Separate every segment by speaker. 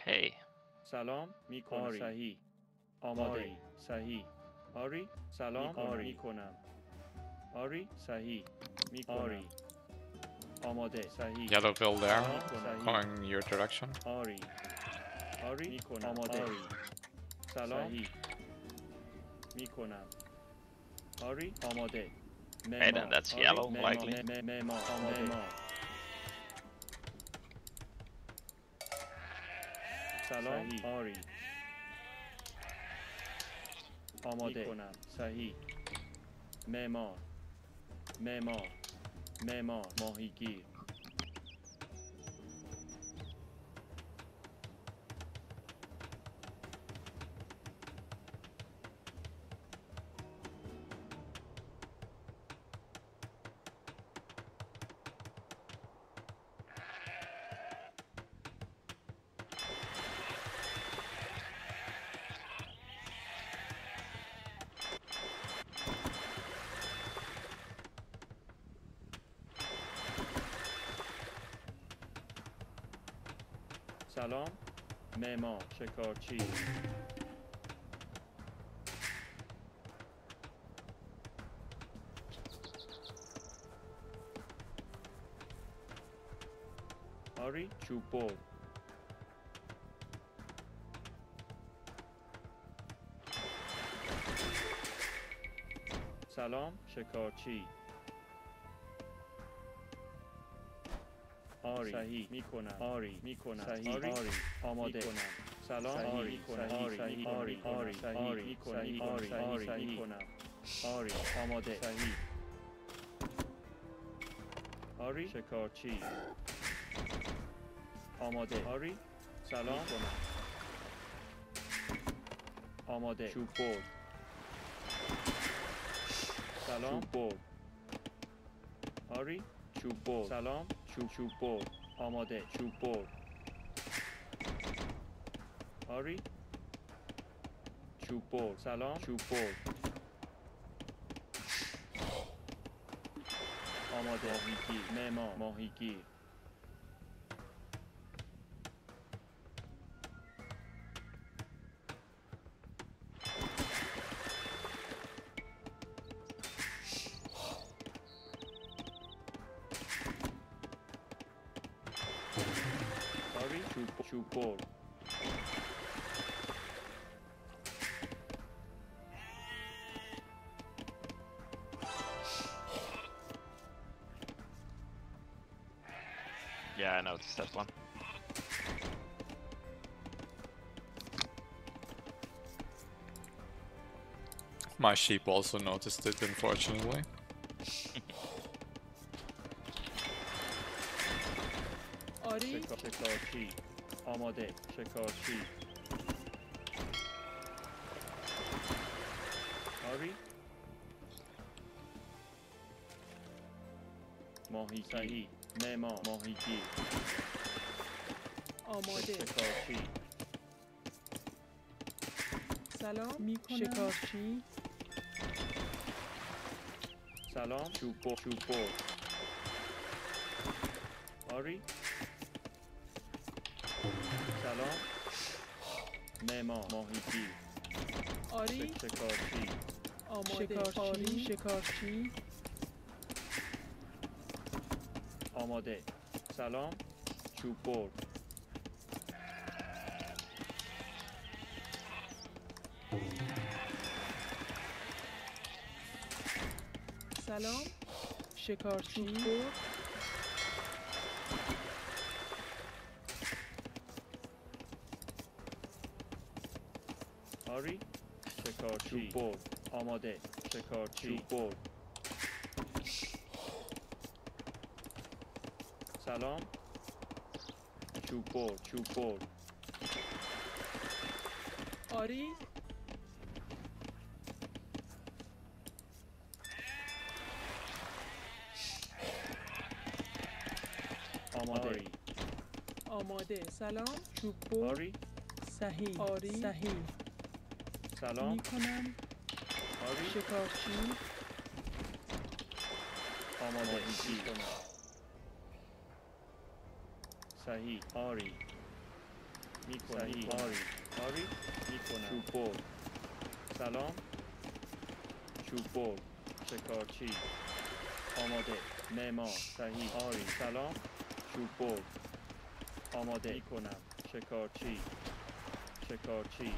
Speaker 1: Okay.
Speaker 2: سلام میکنم صحیح آماده صحیح آری سلام آری میکنم آری صحیح میکنم آماده صحیح
Speaker 3: Yellow bill there,
Speaker 2: صحیح
Speaker 3: going your direction.
Speaker 2: آری آری میکنم آماده آری سلام صحیح میکنم آری آماده
Speaker 1: Okay, then that's
Speaker 2: آری.
Speaker 1: yellow,
Speaker 2: معمار.
Speaker 1: likely.
Speaker 2: سلام آری. آماده. کنم صحیح. معمار. معمار. معمار. ماهیگیر. سلام. معمار شکارچی. آری چوب بر سلام شکارچی. آری صحیح. می‌کنم. آری می‌کنم. صحیح. آری آماده. سلام. آری کنم آری آری آری. آری می‌کنم. آری آری می‌کنم. آری آماده. صحیح. آری. شکارچی آماده. آری. سلام. کنم آماده. چوب برد. سلام. برد. آری. چوب برد. سلام. چوب برد. آماده چوب برد. آری؟ چوب برد. سلام. چوب برد. آماده ماهیگیر. معمار ماهیگیر. you call.
Speaker 1: Yeah, I know, it's step one.
Speaker 3: My sheep also noticed it, unfortunately.
Speaker 2: آماده شکارچی. آری ماهیسایی نما ماهیگی
Speaker 4: آماده.
Speaker 2: شکارچی.
Speaker 4: سلام.
Speaker 5: می‌کنم.
Speaker 4: شکارچی.
Speaker 2: سلام. چوبو چوبو آری؟ معمار ماهیگیر
Speaker 4: آری؟
Speaker 2: شک- شکارچی.
Speaker 4: آماده
Speaker 5: شکارچی.
Speaker 4: آری شکارچی.
Speaker 2: آماده. سلام. چوب برد.
Speaker 4: سلام. شکارچی.
Speaker 5: برد.
Speaker 2: آری شکارچی. برد آماده. شکارچی. برد سلام. چوب برد چوب برد
Speaker 4: آری؟
Speaker 2: آماده.
Speaker 4: آری. آماده. سلام. چوب
Speaker 2: آری.
Speaker 5: صحیح
Speaker 4: آری.
Speaker 5: صحیح
Speaker 2: سلام.
Speaker 5: می‌کنم.
Speaker 4: شکارچی
Speaker 2: آماده صحیح. آری. می‌کنم آری. آری می‌کنم. چوب برد سلام. چوب برد شکارچی. آماده. معمار صحیح. آری. سلام. چوب برد آماده. می‌کنم. شکارچی. شکارچی.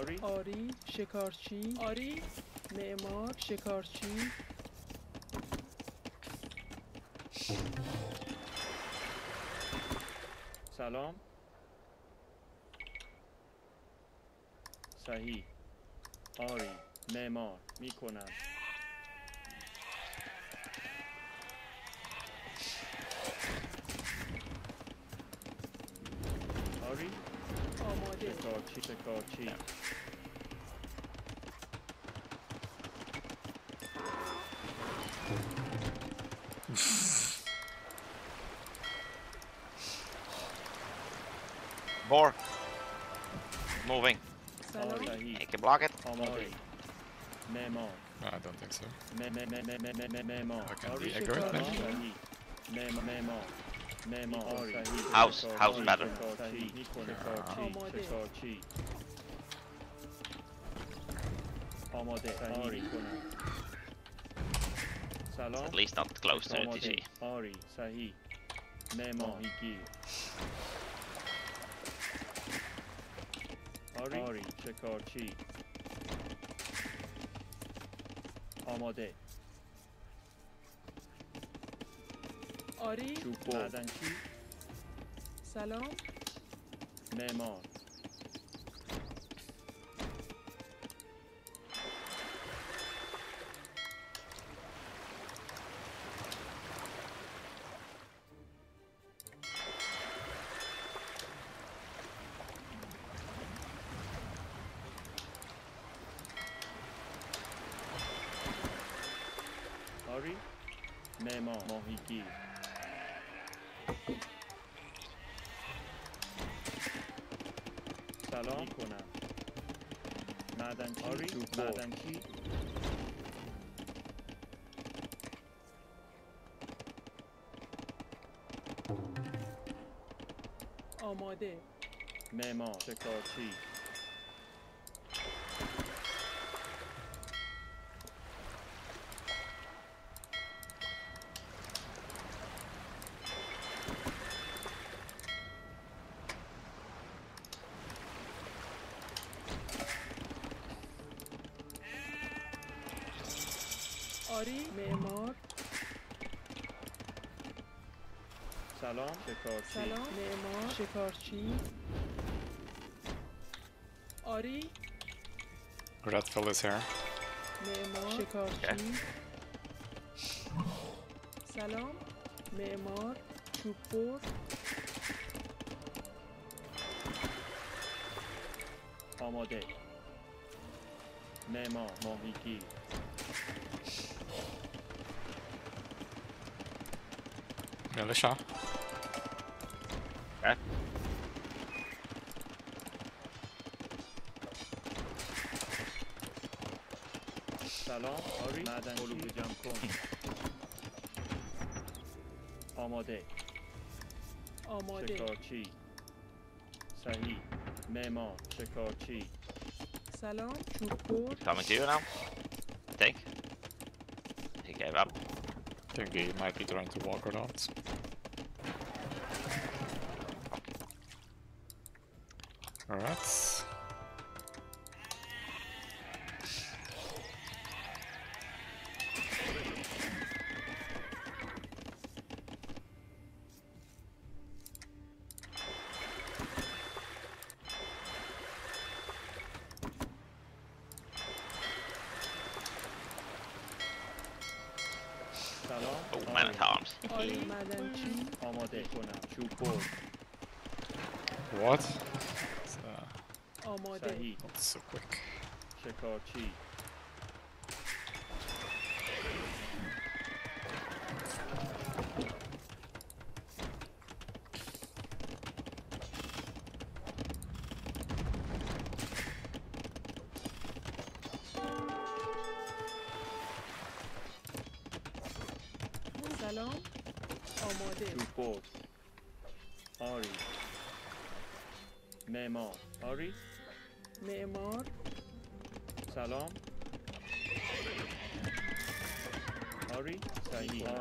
Speaker 2: آری.
Speaker 4: آری شکارچی. آری. معمار شکارچی.
Speaker 2: سلام. صحیح. آری. معمار. می‌کنم.
Speaker 4: Oh,
Speaker 2: cheat. Yeah.
Speaker 1: More. Moving. I can block it.
Speaker 3: No, I don't think so. I can de-aggro it maybe?
Speaker 1: House, house
Speaker 2: matter.
Speaker 1: At least not close to the TG.
Speaker 2: Ari, check our chi. Amade. آری. چوپو. معدنچی
Speaker 4: سلام.
Speaker 2: معمار. آری. معمار. ماهیگیر. سلام کنم. معدن کی؟ معدن کی؟
Speaker 4: آماده.
Speaker 2: معمار. شکارچی سلام شکارچی
Speaker 4: سلام معمار شکارچی آری
Speaker 3: Redfill is here.
Speaker 4: معمار شکارچی سلام معمار چوب بر
Speaker 2: آماده معمار ماهیگیر
Speaker 3: Militia.
Speaker 1: Okay.
Speaker 2: سلام آری معدنچی علوم جمع کن آماده
Speaker 4: آماده
Speaker 2: شکارچی صحیح معمار شکارچی
Speaker 4: سلام چوب بر
Speaker 1: Coming to you now. I think. He gave up.
Speaker 3: I think he might be trying to walk around.
Speaker 1: oh,
Speaker 2: amount of times.
Speaker 3: what? It's, uh, not so quick.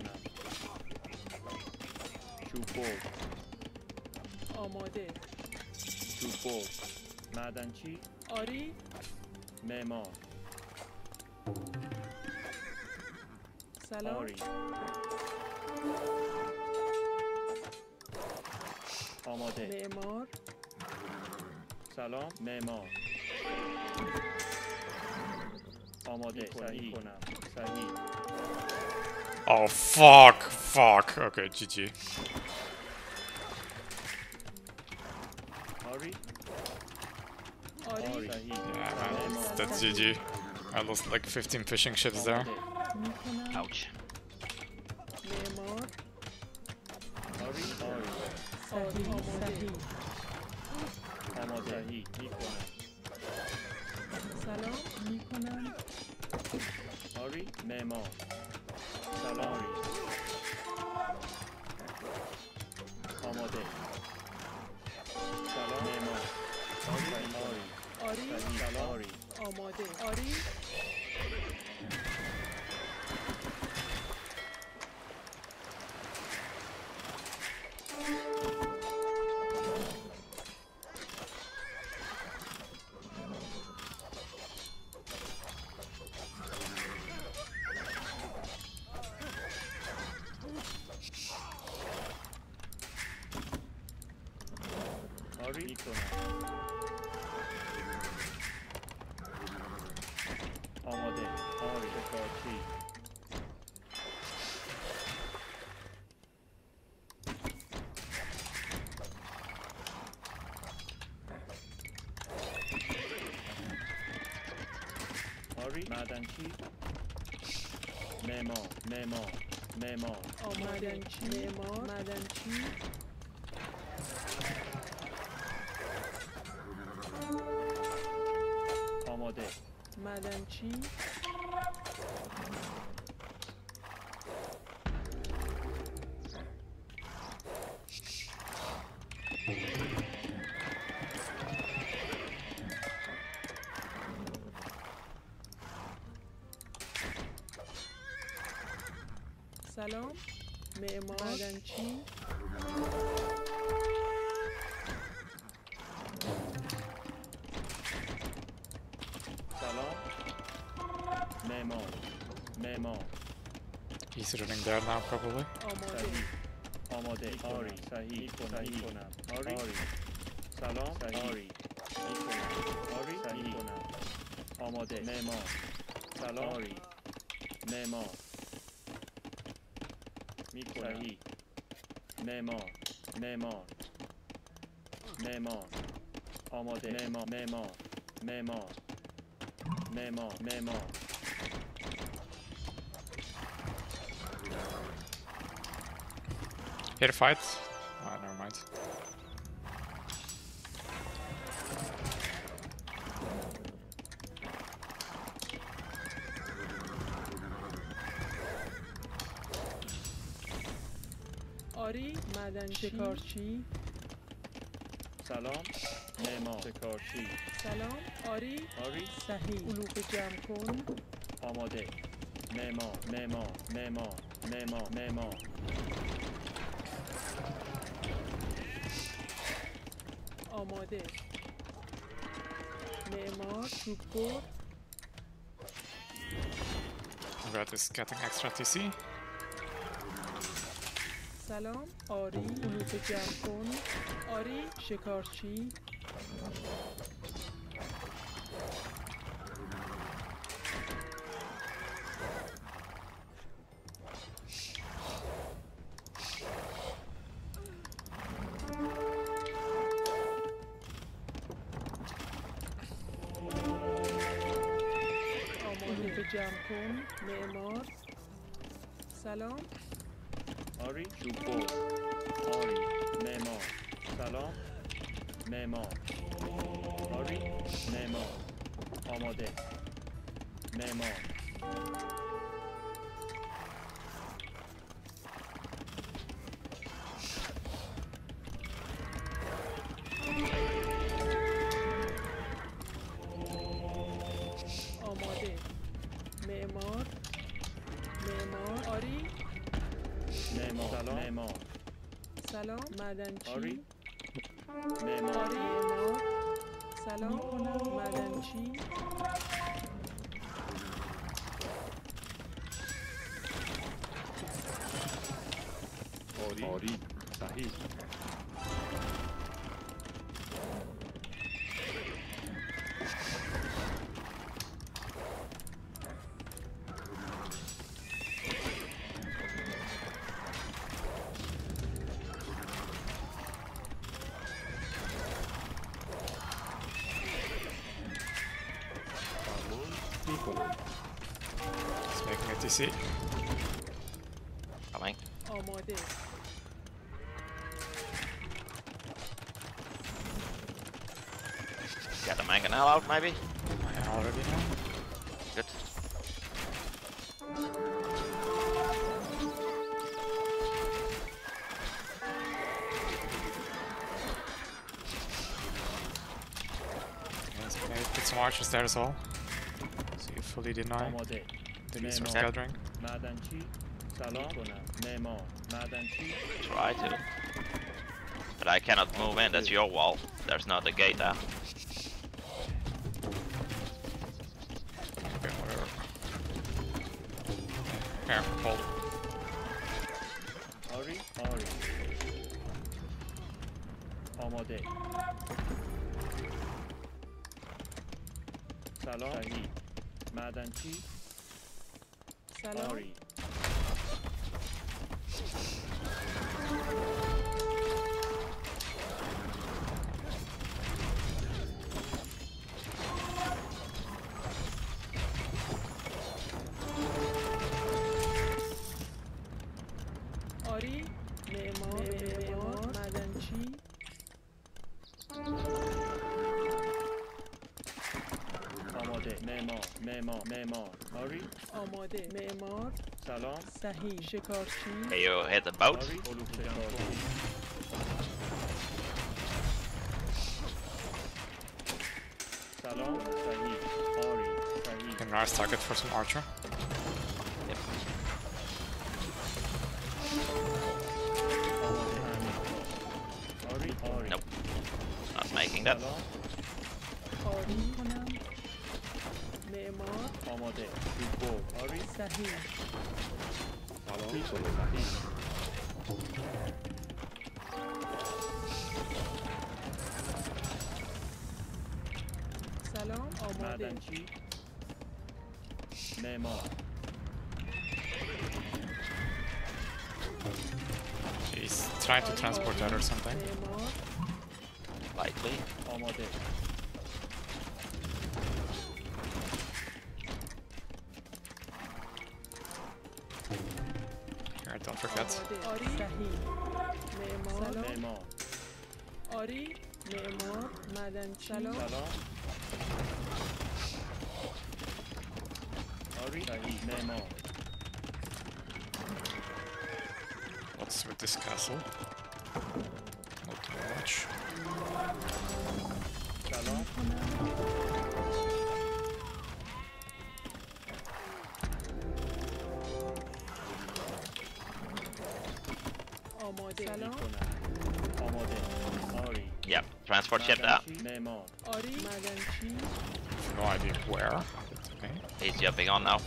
Speaker 2: کنم برد
Speaker 4: آماده.
Speaker 2: برد معدنچی
Speaker 4: آری.
Speaker 2: معمار.
Speaker 4: سلام.
Speaker 2: آری. آماده.
Speaker 4: معمار.
Speaker 2: سلام. معمار. آماده. صحیح. کنم صحیح.
Speaker 3: Oh, fuck, fuck. Okay, GG.
Speaker 2: Sorry.
Speaker 3: Yeah, man, that's, GG. I lost like 15 fishing ships there.
Speaker 1: Ouch.
Speaker 2: Sorry.
Speaker 4: Memo. سلام.
Speaker 2: آماده.
Speaker 4: سلام.
Speaker 2: معمار سلام آری سلام
Speaker 4: آماده. آری
Speaker 2: معدنچی معمار معمار معمار
Speaker 4: آماده معمار معدنچی
Speaker 2: آماده.
Speaker 4: معدنچی سلام. معمار معدنچی
Speaker 2: سلام. معمار معمار
Speaker 3: He's running there now, probably.
Speaker 4: آماده.
Speaker 2: آری. صحیح. صحیح. کنم. آری. سلام. آری. آری. صحیح. کنم آماده. معمار سلام. آری. معمار Nikolai. Nemo.
Speaker 3: Here fights.
Speaker 4: آری معدنچی شکارچی
Speaker 2: سلام. معمار شکارچی
Speaker 4: سلام. آری؟
Speaker 2: آری.
Speaker 4: صحیح. علوق جمع کن.
Speaker 2: آماده. معمار معمار معمار معمار معمار
Speaker 4: آماده. معمار چوب بر
Speaker 3: Red is getting extra TC.
Speaker 4: سلام. آری علوف جمع کن. آری شکارچی. آماده جمع کن. معمار. سلام.
Speaker 2: آری چوبو آری معمار سلام معمار آری معمار آماده معمار
Speaker 4: معدنچی معماری نو سلام کنم. معدنچی
Speaker 2: آری. صحیح.
Speaker 3: is see. Coming. Oh,
Speaker 1: more
Speaker 4: this.
Speaker 1: Get the mangonel out, maybe?
Speaker 3: I already know.
Speaker 1: Good.
Speaker 3: Maybe put some archers there as well. So you fully deny.
Speaker 2: One
Speaker 3: more day.
Speaker 2: معمار.
Speaker 3: gathering.
Speaker 2: معدنچی سلام کنم معمار معدنچی
Speaker 1: Try to. But I cannot move in, that's your wall. There's not a gate there.
Speaker 3: Okay, whatever. Here, hold.
Speaker 2: آری آری آماده سلام صحیح معدنچی
Speaker 4: معمار معمار
Speaker 2: معمار آری
Speaker 4: آماده معمار
Speaker 2: سلام
Speaker 4: صحیح شکارچی
Speaker 1: Can you hit the boat?
Speaker 2: آری علوف جمع کن. سلام صحیح آری صحیح
Speaker 3: Can nice target for some archer.
Speaker 4: معمار
Speaker 2: آماده چوبو آری
Speaker 4: صحیح
Speaker 2: سلام صحیح
Speaker 4: سلام آماده
Speaker 2: معدنچی معمار
Speaker 3: He's trying to transport that or something.
Speaker 4: معمار
Speaker 1: Lightly.
Speaker 2: Ori
Speaker 4: Memor Memor Ori.
Speaker 2: Memor Madençalo Ori. Memor
Speaker 3: What's with this castle? Not much.
Speaker 2: Shalom. Torch
Speaker 4: you that.
Speaker 3: No idea where. Okay.
Speaker 1: He's jumping on now.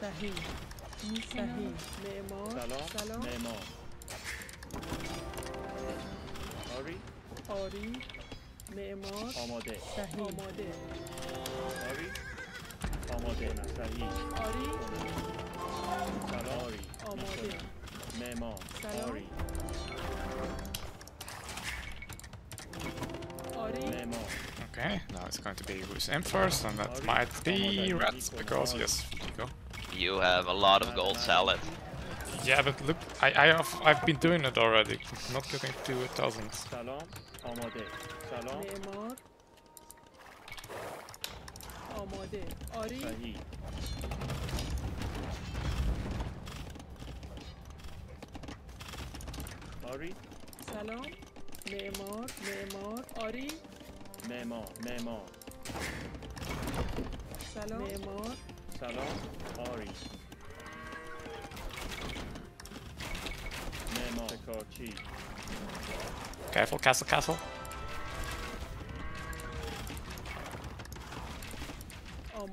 Speaker 2: صحیح
Speaker 4: صحیح معمار
Speaker 2: سلام معمار آری
Speaker 4: آری
Speaker 2: آماده
Speaker 4: صحیح آماده
Speaker 2: آری آماده صحیح
Speaker 4: آری
Speaker 2: سلام آری
Speaker 4: آماده
Speaker 2: معمار
Speaker 4: سلام.
Speaker 2: آری
Speaker 4: آری
Speaker 2: معمار
Speaker 3: Okay, now it's going to be who's in first, and that might be Rats, because yes, Vigo.
Speaker 1: You have a lot of gold salad.
Speaker 3: Yeah, but look, I, I have, I've been doing it already. Not getting to a thousand.
Speaker 2: سلام آماده سلام
Speaker 4: معمار آماده آری
Speaker 2: صحیح آری
Speaker 4: سلام معمار معمار آری
Speaker 2: معمار معمار
Speaker 4: سلام معمار
Speaker 2: سلام آری معمار شکارچی
Speaker 3: Careful, castle, castle.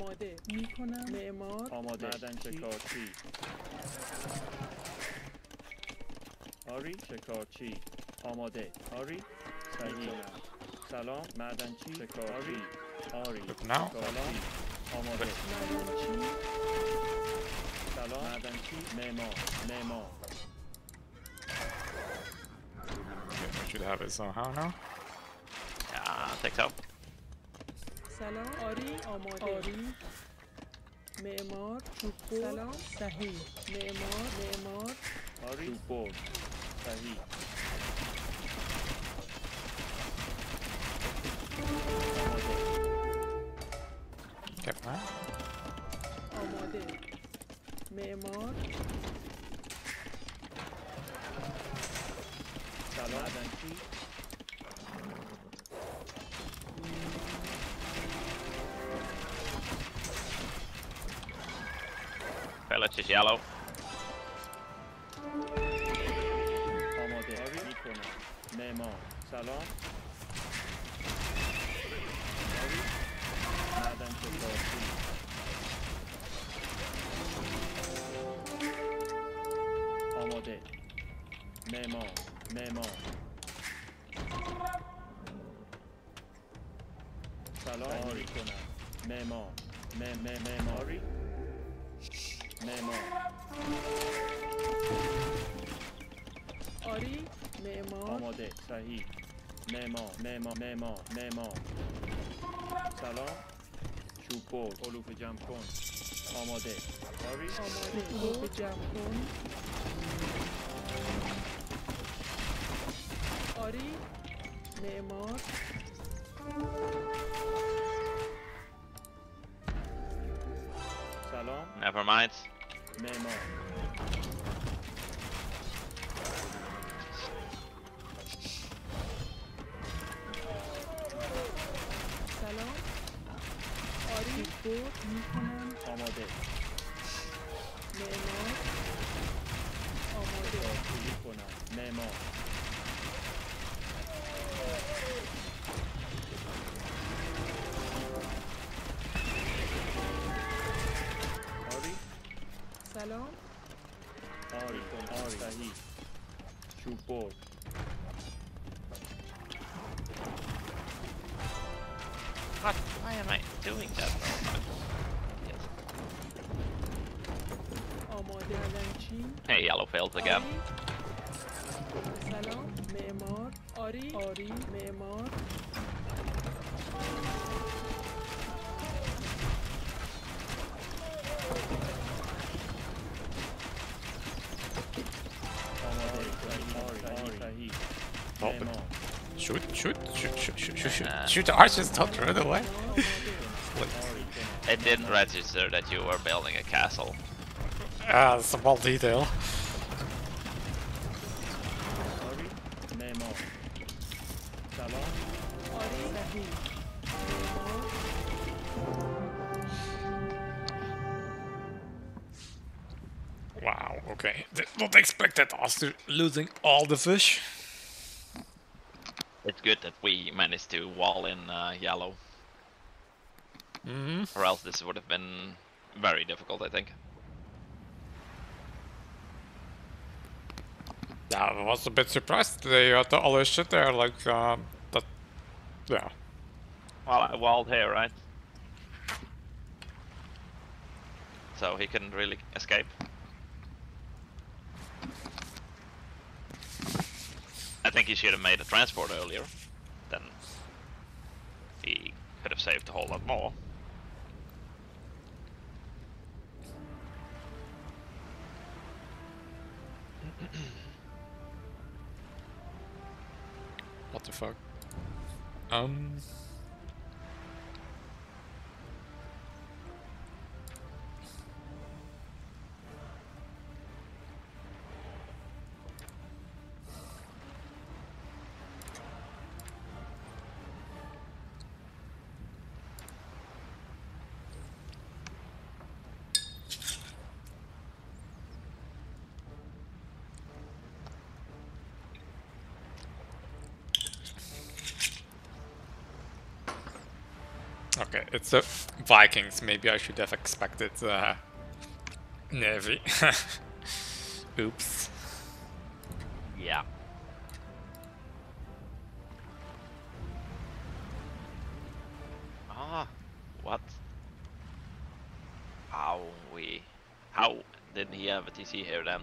Speaker 4: آماده. می کنم معمار.
Speaker 2: آماده. معدن شکارچی. آری شکارچی. آماده. آری صحیح سلام. معدنچی شکارچی. آری. سلام. آماده.
Speaker 4: معدنچی
Speaker 2: سلام معدنچی معمار. معمار.
Speaker 3: Okay, I should have it somehow now.
Speaker 1: Yeah, I think so.
Speaker 4: سلام آری آماده آری معمار چوب سلام صحیح معمار معمار
Speaker 2: آری چوببر صحیح آماده
Speaker 3: Careful, huh?
Speaker 4: آماده معمار
Speaker 2: سلام معدنچی
Speaker 1: yellow.
Speaker 2: Memo, memo. Salon, memo, memo, memo. معمار معمار سلام آری کنم معمار م- م- معماری معمار
Speaker 4: آری معمار
Speaker 2: آماده صحیح معمار معمار معمار معمار سلام چوب برد علوف جمع کن آماده آری
Speaker 4: آماده علوف جمع کن آری معمار
Speaker 2: سلام
Speaker 1: Never mind.
Speaker 4: سلام. آری. بود می‌کنم.
Speaker 2: آماده.
Speaker 4: معمار آماده.
Speaker 2: کنم معمار
Speaker 1: course. Why am I doing that? Yes.
Speaker 4: Oh my
Speaker 1: Hey, yellow failed again.
Speaker 2: Memor,
Speaker 3: ori, ori,
Speaker 2: memor.
Speaker 3: Shoot, shoot, shoot, shoot, shoot, shoot, shoot.
Speaker 1: Uh,
Speaker 3: shoot archers, don't run away.
Speaker 1: it didn't register that you were building a castle.
Speaker 3: Ah, uh, small detail. Wow, okay. Did not expect that after losing all the fish.
Speaker 1: It's good that we managed to wall in uh, yellow.
Speaker 3: Mm -hmm.
Speaker 1: Or else this would have been very difficult, I think.
Speaker 3: Yeah, I was a bit surprised they had the other shit there, like, uh, that... Yeah.
Speaker 1: Well, I walled here, right? So he couldn't really escape. Think he should have made a transport earlier. Then he could have saved a whole lot more.
Speaker 3: What the fuck? Um... Okay, it's the Vikings. Maybe I should have expected uh, Navy. Oops.
Speaker 1: Yeah. Ah, what? How we? How did he have a TC here then?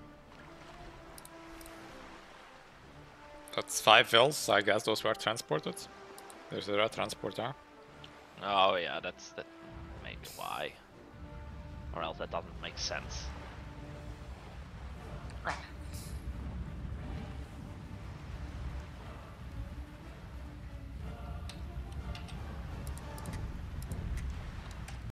Speaker 3: That's five vills. I guess those were transported. There's a red transporter.
Speaker 1: Oh yeah, that's that. Maybe why. Or else that doesn't make sense.